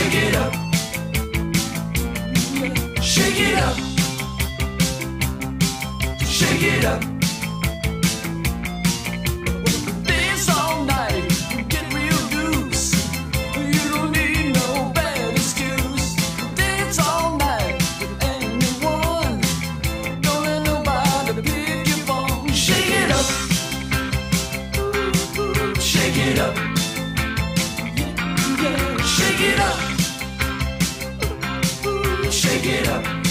Shake it up. Shake it up. Shake it up. pick it up.